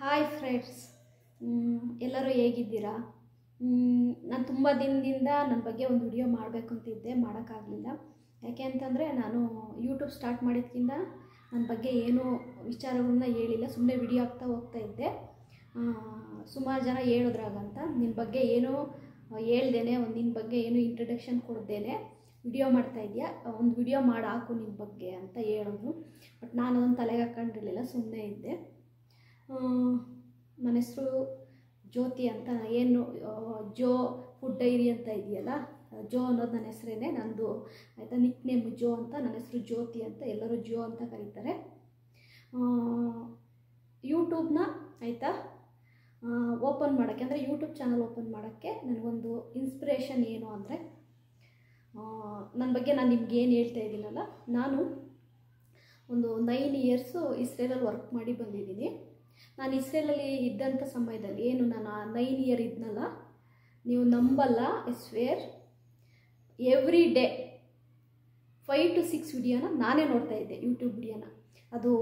Hi friends ಎಲ್ಲರೂ ಹೇಗಿದ್ದೀರಾ? ನಾನು ತುಂಬ ದಿನದಿಂದ ನನ್ನ ಬಗ್ಗೆ ಒಂದು ವಿಡಿಯೋ ಮಾಡಬೇಕು ಅಂತಿದ್ದೆ ಮಾಡೋಕ್ಕಾಗಲಿಲ್ಲ. ಯಾಕೆ ಅಂತಂದರೆ ನಾನು ಯೂಟ್ಯೂಬ್ ಸ್ಟಾರ್ಟ್ ಮಾಡಿದ್ಕಿಂತ ನನ್ನ ಬಗ್ಗೆ ಏನೂ ವಿಚಾರಗಳನ್ನ ಹೇಳಿಲ್ಲ ಸುಮ್ಮನೆ ವಿಡಿಯೋ ಆಗ್ತಾ ಹೋಗ್ತಾ ಇದ್ದೆ. ಸುಮಾರು ಜನ ಹೇಳಿದ್ರಾಗಂತ ನಿನ್ನ ಬಗ್ಗೆ ಏನೂ ಹೇಳ್ದೇನೆ, ಒಂದು ನಿನ್ನ ಬಗ್ಗೆ ಏನು ಇಂಟ್ರಡಕ್ಷನ್ ಕೊಡ್ದೇನೆ ವಿಡಿಯೋ ಮಾಡ್ತಾ ಇದೆಯಾ? ಒಂದು ವಿಡಿಯೋ ಮಾಡಿ ಹಾಕು ನಿನ್ನ ಬಗ್ಗೆ ಅಂತ ಹೇಳಿದ್ರು. ಬಟ್ ನಾನು ಅದನ್ನು ತಲೆಗೆ ಹಾಕೊಂಡಿರಲಿಲ್ಲ ಸುಮ್ಮನೆ ಇದ್ದೆ. ನನ್ನ ಹೆಸರು ಜ್ಯೋತಿ ಅಂತ ಏನು ಜೋ, ಫುಡ್ ಡೈರಿ ಅಂತ ಇದೆಯಲ್ಲ, ಜೋ ಅನ್ನೋದು ನನ್ನ ಹೆಸರೇನೆ, ನಂದು ಆಯಿತಾ ನಿಕ್ ನೇಮ್ ಜೋ ಅಂತ, ನನ್ನ ಹೆಸರು ಜ್ಯೋತಿ ಅಂತ, ಎಲ್ಲರೂ ಜೋ ಅಂತ ಕರೀತಾರೆ. ಯೂಟ್ಯೂಬ್ನ ಆಯಿತಾ ಓಪನ್ ಮಾಡೋಕ್ಕೆ, ಅಂದರೆ ಯೂಟ್ಯೂಬ್ ಚಾನಲ್ ಓಪನ್ ಮಾಡೋಕ್ಕೆ ನನಗೊಂದು ಇನ್ಸ್ಪಿರೇಷನ್ ಏನು ಅಂದರೆ ನನ್ನ ಬಗ್ಗೆ ನಾನು ನಿಮ್ಗೆ ಏನು ಹೇಳ್ತಾ ಇದ್ದೀನಲ್ಲ, ನಾನು ಒಂದು ನೈನ್ ಇಯರ್ಸು ಇಸ್ರೇಲಲ್ಲಿ ವರ್ಕ್ ಮಾಡಿ ಬಂದಿದ್ದೀನಿ. ನಾನು ಇಸ್ರೇಲಲ್ಲಿ ಇದ್ದಂಥ ಸಮಯದಲ್ಲಿ, ಏನು ನಾನು ಆ ನೈನ್ ಇಯರ್ ಇದ್ನಲ್ಲ, ನೀವು ನಂಬಲ್ಲ is where every day five to six ವಿಡಿಯೋನ ನಾನೇ ನೋಡ್ತಾ ಇದ್ದೆ ಯೂಟ್ಯೂಬ್ ವಿಡಿಯೋನ ಅದು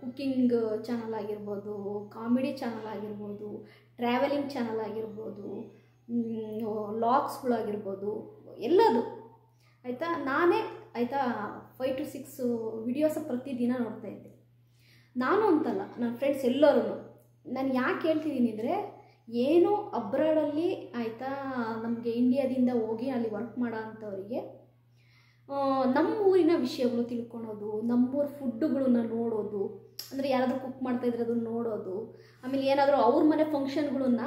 ಕುಕ್ಕಿಂಗ್ ಚಾನಲ್ ಆಗಿರ್ಬೋದು ಕಾಮಿಡಿ ಚಾನಲ್ ಆಗಿರ್ಬೋದು ಟ್ರಾವೆಲಿಂಗ್ ಚಾನಲ್ ಆಗಿರ್ಬೋದು ಲಾಗ್ಸ್ಗಳಾಗಿರ್ಬೋದು ಎಲ್ಲದು. ಆಯಿತಾ? ನಾನೇ, ಆಯಿತಾ ಫೈವ್ ಟು ಸಿಕ್ಸ್ ವಿಡಿಯೋಸ ಪ್ರತಿದಿನ ನೋಡ್ತಾ ಇದ್ದೆ. ನಾನು ಅಂತಲ್ಲ ನನ್ನ ಫ್ರೆಂಡ್ಸ್ ಎಲ್ಲರೂ ನಾನು ಯಾಕೆ ಹೇಳ್ತಿದ್ದೀನಿ ಅಂದರೆ, ಏನು ಅಬ್ರಾಡಲ್ಲಿ ಆಯಿತಾ, ನಮಗೆ ಇಂಡಿಯಾದಿಂದ ಹೋಗಿ ಅಲ್ಲಿ ವರ್ಕ್ ಮಾಡೋ ಅಂಥವರಿಗೆ ನಮ್ಮ ಊರಿನ ವಿಷಯಗಳು ತಿಳ್ಕೊಳೋದು, ನಮ್ಮೂರ ಫುಡ್ಡುಗಳನ್ನ ನೋಡೋದು, ಅಂದರೆ ಯಾರಾದರೂ ಕುಕ್ ಮಾಡ್ತಾಯಿದ್ರೆ ಅದನ್ನು ನೋಡೋದು, ಆಮೇಲೆ ಏನಾದರೂ ಅವ್ರ ಮನೆ ಫಂಕ್ಷನ್ಗಳನ್ನ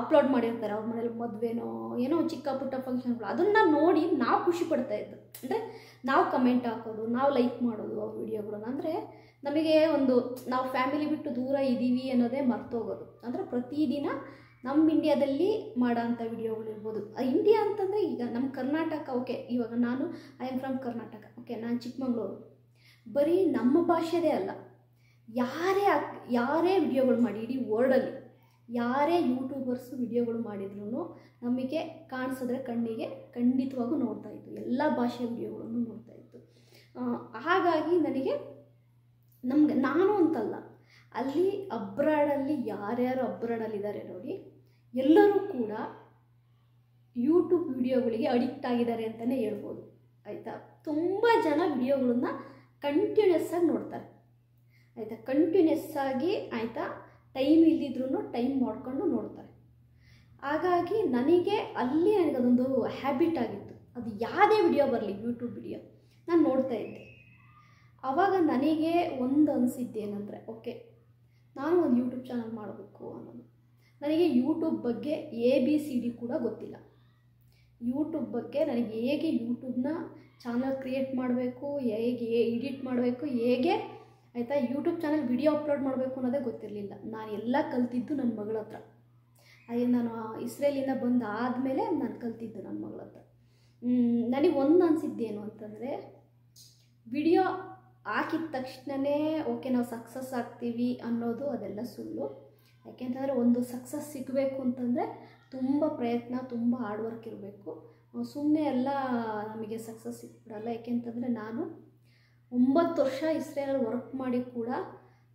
ಅಪ್ಲೋಡ್ ಮಾಡಿರ್ತಾರೆ, ಅವ್ರ ಮನೇಲಿ ಮದುವೆನೋ, ಏನೋ ಚಿಕ್ಕ ಪುಟ್ಟ ಫಂಕ್ಷನ್ಗಳು ಅದನ್ನು ನೋಡಿ ನಾವು ಖುಷಿ ಪಡ್ತಾಯಿದ್ದು ಅಂದರೆ ನಾವು ಕಮೆಂಟ್ ಹಾಕೋದು, ನಾವು ಲೈಕ್ ಮಾಡೋದು ಅವ್ರ ವಿಡಿಯೋಗಳನ್ನ ಅಂದರೆ ನಮಗೆ ಒಂದು, ನಾವು ಫ್ಯಾಮಿಲಿ ಬಿಟ್ಟು ದೂರ ಇದ್ದೀವಿ ಅನ್ನೋದೇ ಮರ್ತೋಗೋದು. ಅಂದರೆ ಪ್ರತಿದಿನ ನಮ್ಮ ಇಂಡಿಯಾದಲ್ಲಿ ಮಾಡೋಂಥ ವಿಡಿಯೋಗಳಿರ್ಬೋದು. ಇಂಡಿಯಾ ಅಂತಂದರೆ ಈಗ ನಮ್ಮ ಕರ್ನಾಟಕ ಓಕೆ ಇವಾಗ ನಾನು I am from Karnataka okay ನಾನು ಚಿಕ್ಕಮಂಗ್ಳೂರು. ಬರೀ ನಮ್ಮ ಭಾಷೆದೇ ಅಲ್ಲ, ಯಾರೇ ಯಾರೇ ವಿಡಿಯೋಗಳು ಮಾಡಿ, ಇಡೀ ವರ್ಲ್ಡಲ್ಲಿ ಯಾರೇ ಯೂಟ್ಯೂಬರ್ಸು ವಿಡಿಯೋಗಳು ಮಾಡಿದ್ರು ನಮಗೆ ಕಾಣಿಸಿದ್ರೆ ಕಣ್ಣಿಗೆ ಖಂಡಿತವಾಗೂ ನೋಡ್ತಾ ಇತ್ತು. ಎಲ್ಲ ಭಾಷೆಯ ವಿಡಿಯೋಗಳನ್ನು ನೋಡ್ತಾ ಇತ್ತು. ಹಾಗಾಗಿ ನನಗೆ ನಮ್ಗೆ ನಾನು ಅಂತಲ್ಲ. ಅಲ್ಲಿ ಅಬ್ರಾಡಲ್ಲಿ ಯಾರ್ಯಾರು ಅಬ್ರಾಡಲ್ಲಿದ್ದಾರೆ ನೋಡಿ, ಎಲ್ಲರೂ ಕೂಡ ಯೂಟ್ಯೂಬ್ ವಿಡಿಯೋಗಳಿಗೆ ಅಡಿಕ್ಟ್ ಆಗಿದ್ದಾರೆ ಅಂತಲೇ ಹೇಳ್ಬೋದು. ಆಯಿತಾ? ತುಂಬ ಜನ ವಿಡಿಯೋಗಳನ್ನ ಕಂಟಿನ್ಯೂಸ್ ಆಗಿ ನೋಡ್ತಾರೆ. ಆಯಿತಾ? ಕಂಟಿನ್ಯೂಸ್ ಆಗಿ, ಆಯಿತಾ? ಟೈಮ್ ಇಲ್ಲಿದ್ರೂ ಟೈಮ್ ಮಾಡಿಕೊಂಡು ನೋಡ್ತಾರೆ. ಹಾಗಾಗಿ ನನಗೆ ಅಲ್ಲಿ ನನಗೆ ಅದೊಂದು ಹ್ಯಾಬಿಟ್ ಆಗಿತ್ತು. ಅದು ಯಾವುದೇ ವಿಡಿಯೋ ಬರಲಿ ಯೂಟ್ಯೂಬ್ ವಿಡಿಯೋ ನಾನು ನೋಡ್ತಾ ಇದ್ದೆ. ಆವಾಗ ನನಗೆ ಒಂದು ಅನಿಸಿದ್ದೇನೆಂದರೆ ಓಕೆ, ನಾನು ಒಂದು ಯೂಟ್ಯೂಬ್ ಚಾನಲ್ ಮಾಡಬೇಕು ಅನ್ನೋದು. ನನಗೆ ಯೂಟ್ಯೂಬ್ ಬಗ್ಗೆ ಎ ಬಿ ಸಿ ಡಿ ಕೂಡ ಗೊತ್ತಿಲ್ಲ. ಯೂಟ್ಯೂಬ್ ಬಗ್ಗೆ ನನಗೆ ಹೇಗೆ ಯೂಟ್ಯೂಬ್ನ ಚಾನಲ್ ಕ್ರಿಯೇಟ್ ಮಾಡಬೇಕು, ಹೇಗೆ ಎಡಿಟ್ ಮಾಡಬೇಕು, ಹೇಗೆ ಆಯಿತಾ ಯೂಟ್ಯೂಬ್ ಚಾನಲ್ ವಿಡಿಯೋ ಅಪ್ಲೋಡ್ ಮಾಡಬೇಕು ಅನ್ನೋದೇ ಗೊತ್ತಿರಲಿಲ್ಲ. ನಾನು ಎಲ್ಲ ಕಲ್ತಿದ್ದು ನನ್ನ ಮಗಳ ಹತ್ರ. ಅದೇ ನಾನು ಇಸ್ರೇಲಿಂದ ಬಂದು ಆದಮೇಲೆ ನಾನು ಕಲ್ತಿದ್ದು ನನ್ನ ಮಗಳ ಹತ್ರ. ನನಗೆ ಒಂದು ಅನಿಸಿದ್ದೇನು ಅಂತಂದರೆ ವಿಡಿಯೋ ಹಾಕಿದ ತಕ್ಷಣವೇ ಓಕೆ, ನಾವು ಸಕ್ಸಸ್ ಆಗ್ತೀವಿ ಅನ್ನೋದು ಅದೆಲ್ಲ ಸುಳ್ಳು. ಯಾಕೆಂತಂದರೆ, ಒಂದು ಸಕ್ಸಸ್ ಸಿಗಬೇಕು ಅಂತಂದರೆ ತುಂಬ ಪ್ರಯತ್ನ, ತುಂಬ ಹಾರ್ಡ್ ವರ್ಕ್ ಇರಬೇಕು. ಸುಮ್ಮನೆ ಎಲ್ಲ ನಮಗೆ ಸಕ್ಸಸ್ ಸಿಕ್ಬಿಡಲ್ಲ. ಯಾಕೆಂತಂದರೆ, ನಾನು ಒಂಬತ್ತು ವರ್ಷ ಇಸ್ರೇಲಲ್ಲಿ ವರ್ಕ್ ಮಾಡಿ ಕೂಡ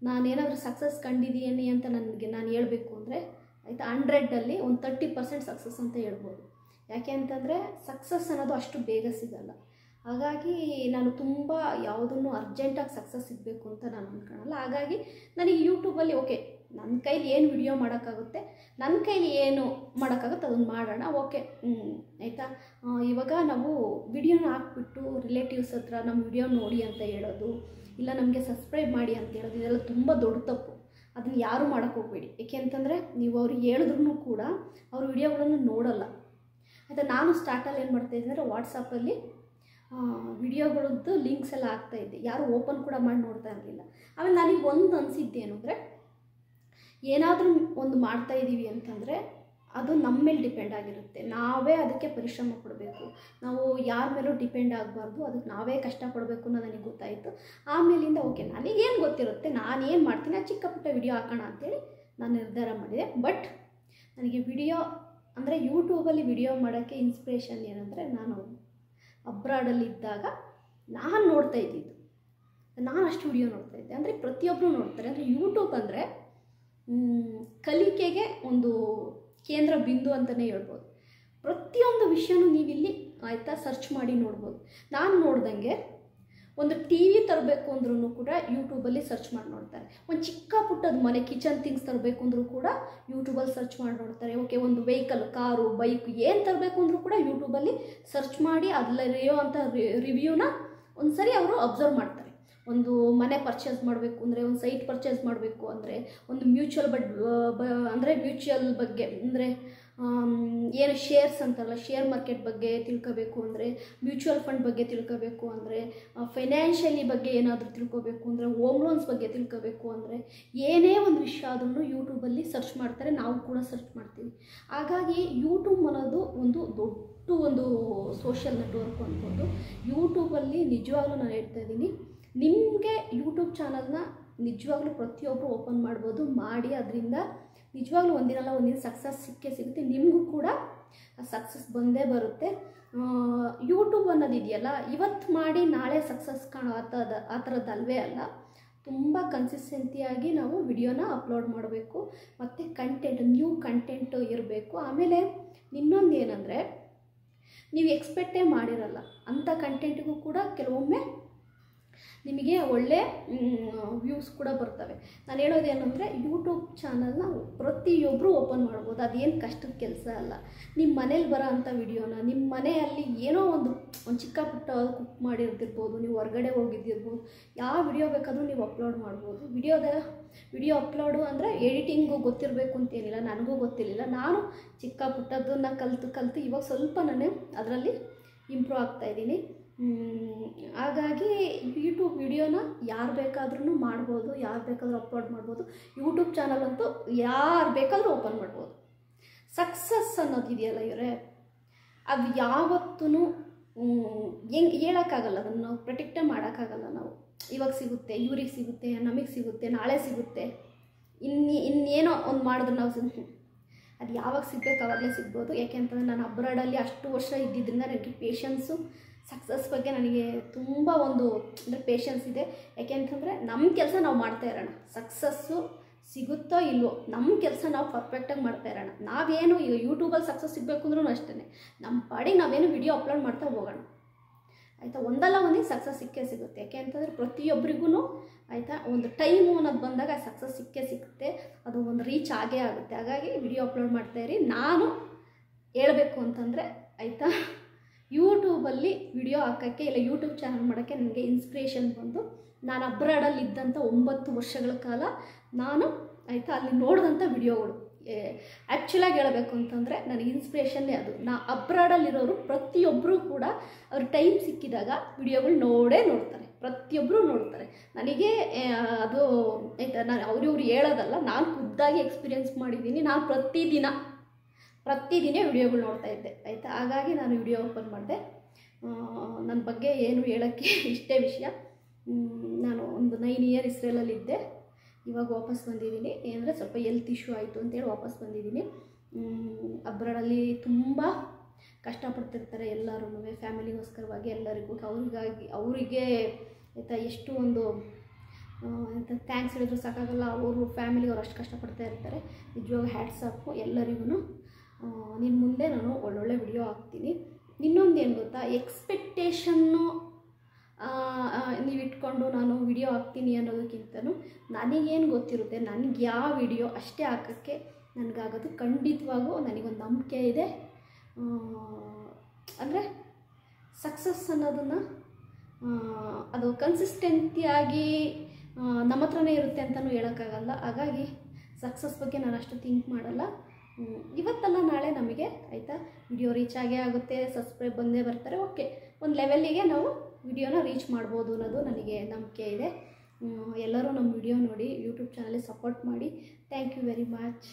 ನಾನೇನಾದರೂ ಸಕ್ಸಸ್ ಕಂಡಿದ್ದೀನಿ ಅಂತ ನನಗೆ ನಾನು ಹೇಳಬೇಕು ಅಂದರೆ, ಆಯಿತಾ ಹಂಡ್ರೆಡಲ್ಲಿ ಒಂದು ತರ್ಟಿ ಪರ್ಸೆಂಟ್ ಸಕ್ಸಸ್ ಅಂತ ಹೇಳ್ಬೋದು. ಯಾಕೆ ಅಂತಂದರೆ ಸಕ್ಸಸ್ ಅನ್ನೋದು ಅಷ್ಟು ಬೇಗ ಸಿಗಲ್ಲ. ಹಾಗಾಗಿ ನಾನು ತುಂಬ ಯಾವುದನ್ನು ಅರ್ಜೆಂಟಾಗಿ ಸಕ್ಸಸ್ ಸಿಗಬೇಕು ಅಂತ ನಾನು ಅಂದ್ಕೊಳಲ್ಲ ಹಾಗಾಗಿ ನನಗೆ ಯೂಟ್ಯೂಬಲ್ಲಿ ಓಕೆ ನನ್ನ ಕೈಲಿ ಏನು ವಿಡಿಯೋ ಮಾಡೋಕ್ಕಾಗುತ್ತೆ ನನ್ನ ಕೈಲಿ ಏನು ಮಾಡೋಕ್ಕಾಗುತ್ತೆ ಅದನ್ನು ಮಾಡೋಣ ಓಕೆ ಆಯಿತಾ? ಇವಾಗ ನಾವು ವಿಡಿಯೋನ ಹಾಕ್ಬಿಟ್ಟು ರಿಲೇಟಿವ್ಸ್ ಹತ್ರ ನಮ್ಮ ವಿಡಿಯೋ ನೋಡಿ ಅಂತ ಹೇಳೋದು, ಇಲ್ಲ ನಮಗೆ ಸಬ್ಸ್ಕ್ರೈಬ್ ಮಾಡಿ ಅಂತ ಹೇಳೋದು, ಇದೆಲ್ಲ ತುಂಬ ದೊಡ್ಡ ತಪ್ಪು. ಅದನ್ನು ಯಾರೂ ಹೋಗಬೇಡಿ. ಏಕೆ ಅಂತಂದರೆ ನೀವು ಅವ್ರಿಗೆ ಹೇಳಿದ್ರೂ ಕೂಡ ಅವ್ರ ವಿಡಿಯೋಗಳನ್ನು ನೋಡೋಲ್ಲ. ಆಯಿತಾ? ನಾನು ಸ್ಟಾರ್ಟಲ್ಲಿ ಏನು ಮಾಡ್ತಾಯಿದ್ದೆ ಅಂದರೆ ವಾಟ್ಸಪ್ಪಲ್ಲಿ ವಿಡಿಯೋಗಳದ್ದು ಲಿಂಕ್ಸ್ ಎಲ್ಲ ಆಗ್ತಾಯಿದ್ದೆ ಯಾರು ಓಪನ್ ಕೂಡ ಮಾಡಿ ನೋಡ್ತಾ ಇರಲಿಲ್ಲ. ಆಮೇಲೆ ನನಗೆ ಒಂದು ಅನಿಸಿದ್ದೇನು ಅಂದರೆ, ಏನಾದರೂ ಒಂದು ಮಾಡ್ತಾ ಇದ್ದೀವಿ ಅಂತಂದರೆ, ಅದು ನಮ್ಮ ಮೇಲೆ ಡಿಪೆಂಡ್ ಆಗಿರುತ್ತೆ. ನಾವೇ ಅದಕ್ಕೆ ಪರಿಶ್ರಮ ಕೊಡಬೇಕು. ನಾವು ಯಾರ ಮೇಲೂ ಡಿಪೆಂಡ್ ಆಗಬಾರ್ದು. ಅದಕ್ಕೆ ನಾವೇ ಕಷ್ಟಪಡಬೇಕು ಅನ್ನೋ ನನಗೆ ಗೊತ್ತಾಯಿತು. ಆಮೇಲಿಂದ ಓಕೆ ನನಗೇನು ಗೊತ್ತಿರುತ್ತೆ ನಾನೇನು ಮಾಡ್ತೀನಿ, ಆ ಚಿಕ್ಕ ಪುಟ್ಟ ವಿಡಿಯೋ ಹಾಕೋಣ ಅಂತೇಳಿ ನಾನು ನಿರ್ಧಾರ ಮಾಡಿದೆ. ಬಟ್ ನನಗೆ ವಿಡಿಯೋ ಅಂದರೆ ಯೂಟ್ಯೂಬಲ್ಲಿ ವಿಡಿಯೋ ಮಾಡೋಕ್ಕೆ ಇನ್ಸ್ಪಿರೇಷನ್ ಏನಂದರೆ, ನಾನು ಅಬ್ರಾಡಲ್ಲಿ ಇದ್ದಾಗ ನಾನು ನೋಡ್ತಾ ಇದ್ದಿದ್ದು. ನಾನು ಅಷ್ಟು ವಿಡಿಯೋ ನೋಡ್ತಾ ಇದ್ದೆ. ಅಂದರೆ ಪ್ರತಿಯೊಬ್ಬರು ನೋಡ್ತಾರೆ. ಅಂದರೆ ಯೂಟ್ಯೂಬ್ ಅಂದರೆ ಕಲಿಕೆಗೆ ಒಂದು ಕೇಂದ್ರ ಬಿಂದು ಅಂತಲೇ ಹೇಳ್ಬೋದು. ಪ್ರತಿಯೊಂದು ವಿಷಯನೂ ನೀವಿಲ್ಲಿ ಆಯಿತಾ ಸರ್ಚ್ ಮಾಡಿ ನೋಡ್ಬೋದು. ನಾನು ನೋಡ್ದಂಗೆ ಒಂದು ಟಿ ವಿ ತರಬೇಕು ಅಂದ್ರೂ ಕೂಡ ಯೂಟ್ಯೂಬಲ್ಲಿ ಸರ್ಚ್ ಮಾಡಿ ನೋಡ್ತಾರೆ. ಒಂದು ಚಿಕ್ಕ ಪುಟ್ಟದ ಮನೆ, ಕಿಚನ್ ಥಿಂಗ್ಸ್ ತರಬೇಕು ಅಂದರೂ ಕೂಡ ಯೂಟ್ಯೂಬಲ್ಲಿ ಸರ್ಚ್ ಮಾಡಿ ನೋಡ್ತಾರೆ. ಓಕೆ, ಒಂದು ವೆಹಿಕಲ್, ಕಾರು, ಬೈಕ್ ಏನು ತರಬೇಕು ಅಂದರೂ ಕೂಡ ಯೂಟ್ಯೂಬಲ್ಲಿ ಸರ್ಚ್ ಮಾಡಿ ಅದರಲ್ಲಿರೋ ಅಂಥ ರಿವ್ಯೂನ ಒಂದು ಸರಿ ಅವರು ಅಬ್ಸರ್ವ್ ಮಾಡ್ತಾರೆ. ಒಂದು ಮನೆ ಪರ್ಚೇಸ್ ಮಾಡಬೇಕು ಅಂದರೆ, ಒಂದು ಸೈಟ್ ಪರ್ಚೇಸ್ ಮಾಡಬೇಕು ಅಂದರೆ, ಒಂದು ಮ್ಯೂಚುವಲ್ ಬಡ್ ಅಂದರೆ ಮ್ಯೂಚುವಲ್ ಬಗ್ಗೆ, ಅಂದರೆ ಏನು ಶೇರ್ಸ್ ಅಂತಲ್ಲ ಶೇರ್ ಮಾರ್ಕೆಟ್ ಬಗ್ಗೆ ತಿಳ್ಕೋಬೇಕು ಅಂದರೆ ಮ್ಯೂಚುವಲ್ ಫಂಡ್ ಬಗ್ಗೆ ತಿಳ್ಕೋಬೇಕು ಅಂದರೆ ಫೈನಾನ್ಷಿಯಲಿ ಬಗ್ಗೆ ಏನಾದರೂ ತಿಳ್ಕೋಬೇಕು ಅಂದರೆ ಹೋಮ್ ಲೋನ್ಸ್ ಬಗ್ಗೆ ತಿಳ್ಕೋಬೇಕು ಅಂದರೆ, ಏನೇ ಒಂದು ವಿಷಯ ಆದ್ರೂ ಯೂಟ್ಯೂಬಲ್ಲಿ ಸರ್ಚ್ ಮಾಡ್ತಾರೆ, ನಾವು ಕೂಡ ಸರ್ಚ್ ಮಾಡ್ತೀವಿ. ಹಾಗಾಗಿ ಯೂಟ್ಯೂಬ್ ಅನ್ನೋದು ಒಂದು ದೊಡ್ಡ ಒಂದು ಸೋಷಿಯಲ್ ನೆಟ್ವರ್ಕ್ ಅನ್ಬೋದು. ಯೂಟ್ಯೂಬಲ್ಲಿ ನಿಜವಾಗ್ಲೂ ನಾನು ಹೇಳ್ತಾ ಇದ್ದೀನಿ, ನಿಮಗೆ ಯೂಟ್ಯೂಬ್ ಚಾನಲ್ನ ನಿಜವಾಗ್ಲೂ ಪ್ರತಿಯೊಬ್ಬರು ಓಪನ್ ಮಾಡ್ಬೋದು, ಮಾಡಿ, ಅದರಿಂದ ನಿಜವಾಗ್ಲೂ ಒಂದಿನಲ್ಲ ಒಂದಿನ ಸಕ್ಸಸ್ ಸಿಕ್ಕೇ ಸಿಗುತ್ತೆ. ನಿಮಗೂ ಕೂಡ ಸಕ್ಸಸ್ ಬಂದೇ ಬರುತ್ತೆ. ಯೂಟ್ಯೂಬ್ ಅನ್ನೋದು ಇದೆಯಲ್ಲ ಇವತ್ತು ಮಾಡಿ ನಾಳೆ ಸಕ್ಸಸ್ ಕಾಣೋ ಆ ಥರದ ಆ ಥರದ್ದಲ್ವೇ ಅಲ್ಲ. ತುಂಬ ಕನ್ಸಿಸ್ಟೆನ್ಸಿಯಾಗಿ ನಾವು ವಿಡಿಯೋನ ಅಪ್ಲೋಡ್ ಮಾಡಬೇಕು. ಮತ್ತು ಕಂಟೆಂಟ್ ನ್ಯೂ ಕಂಟೆಂಟು ಇರಬೇಕು. ಆಮೇಲೆ ಇನ್ನೊಂದು ಏನಂದರೆ ನೀವು ಎಕ್ಸ್ಪೆಕ್ಟೇ ಮಾಡಿರಲ್ಲ. ಅಂಥ ಕಂಟೆಂಟಿಗೂ ಕೂಡ ಕೆಲವೊಮ್ಮೆ ನಿಮಗೆ ಒಳ್ಳೆ ವ್ಯೂಸ್ ಕೂಡ ಬರ್ತವೆ. ನಾನು ಹೇಳೋದು ಏನಂದರೆ ಯೂಟ್ಯೂಬ್ ಚಾನಲ್ನ ಪ್ರತಿಯೊಬ್ಬರು ಓಪನ್ ಮಾಡ್ಬೋದು. ಅದೇನು ಕಷ್ಟದ ಕೆಲಸ ಅಲ್ಲ. ನಿಮ್ಮ ಮನೇಲಿ ಬರೋ ಅಂಥ ವಿಡಿಯೋನ ನಿಮ್ಮ ಮನೆಯಲ್ಲಿ ಏನೋ ಒಂದು ಒಂದು ಚಿಕ್ಕ ಪುಟ್ಟ ಕುಕ್ ಮಾಡಿರ್ತಿರ್ಬೋದು, ನೀವು ಹೊರಗಡೆ ಹೋಗಿದ್ದಿರ್ಬೋದು, ಯಾವ ವಿಡಿಯೋ ಬೇಕಾದರೂ ನೀವು ಅಪ್ಲೋಡ್ ಮಾಡ್ಬೋದು. ವಿಡಿಯೋದ ವಿಡಿಯೋ ಅಪ್ಲೋಡು ಅಂದರೆ ಎಡಿಟಿಂಗು ಗೊತ್ತಿರಬೇಕು ಅಂತೇನಿಲ್ಲ ನನಗೂ ಗೊತ್ತಿರಲಿಲ್ಲ. ನಾನು ಚಿಕ್ಕ ಪುಟ್ಟದನ್ನು ಕಲಿತು ಕಲಿತು ಇವಾಗ ಸ್ವಲ್ಪ ಅದರಲ್ಲಿ ಇಂಪ್ರೂವ್ ಆಗ್ತಾಯಿದ್ದೀನಿ ಹಾಗಾಗಿ ಯೂಟ್ಯೂಬ್ ವಿಡಿಯೋನ ಯಾರು ಬೇಕಾದ್ರೂ ಮಾಡ್ಬೋದು, ಯಾರು ಬೇಕಾದರೂ ಅಪ್ಲೋಡ್ ಮಾಡ್ಬೋದು. ಯೂಟ್ಯೂಬ್ ಚಾನಲ್ ಅಂತೂ ಯಾರು ಬೇಕಾದರೂ ಓಪನ್ ಮಾಡ್ಬೋದು. ಸಕ್ಸಸ್ ಅನ್ನೋದಿದೆಯಲ್ಲ ಇವರೇ. ಅದು ಯಾವತ್ತೂ ಹೆಂಗೆ ಹೇಳೋಕ್ಕಾಗಲ್ಲ, ಅದನ್ನು ನಾವು ಪ್ರೊಟೆಕ್ಟೇ ಮಾಡೋಕ್ಕಾಗಲ್ಲ ನಾವು. ಇವಾಗ ಸಿಗುತ್ತೆ, ಇವ್ರಿಗೆ ಸಿಗುತ್ತೆ, ನಮಗೆ ಸಿಗುತ್ತೆ, ನಾಳೆ ಸಿಗುತ್ತೆ. ಇನ್ನು, ಇನ್ನೇನೋ ಒಂದು ಮಾಡಿದ್ರೆ ನಾವು ಅದು ಯಾವಾಗ ಸಿಗ್ಬೇಕು ಆವಾಗಲೇ ಸಿಗ್ಬೋದು. ಯಾಕೆಂತಂದರೆ ನಾನು ಅಬ್ರಾಡಲ್ಲಿ ಅಷ್ಟು ವರ್ಷ ಇದ್ದಿದ್ದರಿಂದ ನನಗೆ ಪೇಷನ್ಸು ಸಕ್ಸಸ್ ಬಗ್ಗೆ ನನಗೆ ತುಂಬ ಒಂದು, ಅಂದರೆ ಪೇಷನ್ಸ್ ಇದೆ. ಯಾಕೆಂತಂದರೆ ನಮ್ಮ ಕೆಲಸ ನಾವು ಮಾಡ್ತಾ ಇರೋಣ. ಸಕ್ಸಸ್ಸು ಸಿಗುತ್ತೋ ಇಲ್ವೋ ನಮ್ಮ ಕೆಲಸ ನಾವು ಪರ್ಫೆಕ್ಟಾಗಿ ಮಾಡ್ತಾ ಇರೋಣ. ನಾವೇನು ಈಗ ಯೂಟ್ಯೂಬಲ್ಲಿ ಸಕ್ಸಸ್ ಸಿಗಬೇಕು ಅಂದ್ರೂ ಅಷ್ಟೇ ನಮ್ಮ ಪಾಡಿಗೆ ನಾವೇನು ವಿಡಿಯೋ ಅಪ್ಲೋಡ್ ಮಾಡ್ತಾ ಹೋಗೋಣ. ಆಯಿತಾ? ಒಂದಲ್ಲ ಒಂದಿನ ಸಕ್ಸಸ್ ಸಿಕ್ಕೇ ಸಿಗುತ್ತೆ. ಯಾಕೆ ಅಂತಂದರೆ ಪ್ರತಿಯೊಬ್ಬರಿಗೂ ಆಯಿತಾ? ಒಂದು ಟೈಮು ಅನ್ನೋದು ಬಂದಾಗ ಸಕ್ಸಸ್ ಸಿಕ್ಕೇ ಸಿಗುತ್ತೆ. ಅದು ಒಂದು ರೀಚ್ ಆಗೇ ಆಗುತ್ತೆ. ಹಾಗಾಗಿ ವಿಡಿಯೋ ಅಪ್ಲೋಡ್ ಮಾಡ್ತಾಯಿರಿ ನಾನು ಹೇಳಬೇಕು ಅಂತಂದರೆ, ಆಯಿತಾ? ಯೂಟ್ಯೂಬಲ್ಲಿ ವಿಡಿಯೋ ಹಾಕೋಕ್ಕೆ ಇಲ್ಲ ಯೂಟ್ಯೂಬ್ ಚಾನಲ್ ಮಾಡೋಕ್ಕೆ ನನಗೆ ಇನ್ಸ್ಪಿರೇಷನ್ ಬಂದು ನಾನು ಅಬ್ರಾಡಲ್ಲಿ ಇದ್ದಂಥ ಒಂಬತ್ತು ವರ್ಷಗಳ ಕಾಲ ನಾನು ಆಯಿತಾ ಅಲ್ಲಿ ನೋಡಿದಂಥ ವಿಡಿಯೋಗಳು. ಆ್ಯಕ್ಚುಲಾಗಿ ಹೇಳಬೇಕು ಅಂತಂದರೆ ನನಗೆ ಇನ್ಸ್ಪಿರೇಷನ್ನೇ ಅದು. ನಾ ಅಬ್ರಾಡಲ್ಲಿರೋರು ಪ್ರತಿಯೊಬ್ಬರೂ ಕೂಡ ಅವ್ರ ಟೈಮ್ ಸಿಕ್ಕಿದಾಗ ವಿಡಿಯೋಗಳು ನೋಡೇ ನೋಡ್ತಾರೆ. ಪ್ರತಿಯೊಬ್ಬರು ನೋಡ್ತಾರೆ. ನನಗೆ ಅದು, ಆಯಿತಾ ನಾನು ಅವ್ರಿವ್ರು ಹೇಳೋದಲ್ಲ, ನಾನು ಖುದ್ದಾಗಿ ಎಕ್ಸ್ಪೀರಿಯೆನ್ಸ್ ಮಾಡಿದ್ದೀನಿ. ನಾನು ಪ್ರತಿದಿನ ಪ್ರತಿದಿನ ವಿಡಿಯೋಗಳು ನೋಡ್ತಾ ಇದ್ದೆ, ಆಯಿತಾ? ಹಾಗಾಗಿ ನಾನು ವಿಡಿಯೋ ಓಪನ್ ಮಾಡಿದೆ. ನನ್ನ ಬಗ್ಗೆ ಏನು ಹೇಳೋಕ್ಕೆ ಇಷ್ಟೇ ವಿಷಯ. ನಾನು ಒಂದು ನೈನ್ ಇಯರ್ ಇಸ್ರೇಲಲ್ಲಿದ್ದೆ ಇವಾಗ ವಾಪಸ್ ಬಂದಿದ್ದೀನಿ. ಏನಂದರೆ ಸ್ವಲ್ಪ ಎಲ್ತ್ ಇಶ್ಯೂ ಆಯಿತು ಅಂತೇಳಿ ವಾಪಸ್ ಬಂದಿದ್ದೀನಿ. ಅಬ್ರಾಡಲ್ಲಿ ತುಂಬ ಕಷ್ಟಪಡ್ತಿರ್ತಾರೆ ಎಲ್ಲರೂ ಫ್ಯಾಮಿಲಿಗೋಸ್ಕರವಾಗಿ ಎಲ್ಲರಿಗೂ. ಅವ್ರಿಗಾಗಿ, ಅವರಿಗೆ, ಆಯಿತಾ, ಎಷ್ಟು ಒಂದು ಎಂಥ ಥ್ಯಾಂಕ್ಸ್ ಹೇಳಿದ್ರು ಸಾಕಾಗಲ್ಲ. ಅವರು ಫ್ಯಾಮಿಲಿ ಅವ್ರು ಅಷ್ಟು ಕಷ್ಟಪಡ್ತಾ ಇರ್ತಾರೆ. ನಿಜವಾಗ ಹ್ಯಾಟ್ಸ್ ಆಫು ಎಲ್ಲರಿಗೂ ನಿನ್ನ ಮುಂದೆ ನಾನು ಒಳ್ಳೊಳ್ಳೆ ವಿಡಿಯೋ ಹಾಕ್ತೀನಿ. ಇನ್ನೊಂದು ಏನು ಗೊತ್ತಾ? ಎಕ್ಸ್ಪೆಕ್ಟೇಷನ್ನು ನೀವು ಇಟ್ಕೊಂಡು ನಾನು ವಿಡಿಯೋ ಹಾಕ್ತೀನಿ ಅನ್ನೋದಕ್ಕಿಂತಲೂ ನನಗೇನು ಗೊತ್ತಿರುತ್ತೆ, ನನಗೆ ಯಾವ ವಿಡಿಯೋ ಅಷ್ಟೇ ಹಾಕೋಕ್ಕೆ ನನಗಾಗೋದು ಖಂಡಿತವಾಗೂ ನನಗೊಂದು ನಂಬಿಕೆ ಇದೆ. ಅಂದರೆ ಸಕ್ಸಸ್ ಅನ್ನೋದನ್ನು ಅದು ಕನ್ಸಿಸ್ಟೆಂಟಿಯಾಗಿ ನಮ್ಮ ಹತ್ರನೇ ಇರುತ್ತೆ ಅಂತಲೂ ಹೇಳೋಕ್ಕಾಗಲ್ಲ. ಹಾಗಾಗಿ ಸಕ್ಸಸ್ ಬಗ್ಗೆ ನಾನು ಅಷ್ಟು ಥಿಂಕ್ ಮಾಡಲ್ಲ. ಇವತ್ತಲ್ಲ ನಾಳೆ ನಮಗೆ, ಆಯಿತಾ? ವಿಡಿಯೋ ರೀಚ್ ಆಗೇ ಆಗುತ್ತೆ ಸಬ್ಸ್ಕ್ರೈಬ್ ಬಂದೇ ಬರ್ತಾರೆ ಓಕೆ ಒಂದು ಲೆವೆಲ್ಲಿಗೆ ನಾವು ವಿಡಿಯೋನ ರೀಚ್ ಮಾಡ್ಬೋದು ಅನ್ನೋದು ನನಗೆ ನಂಬಿಕೆ ಇದೆ. ಎಲ್ಲರೂ ನಮ್ಮ ವಿಡಿಯೋ ನೋಡಿ ಯೂಟ್ಯೂಬ್ ಚಾನಲ್ಗೆ ಸಪೋರ್ಟ್ ಮಾಡಿ. Thank you very much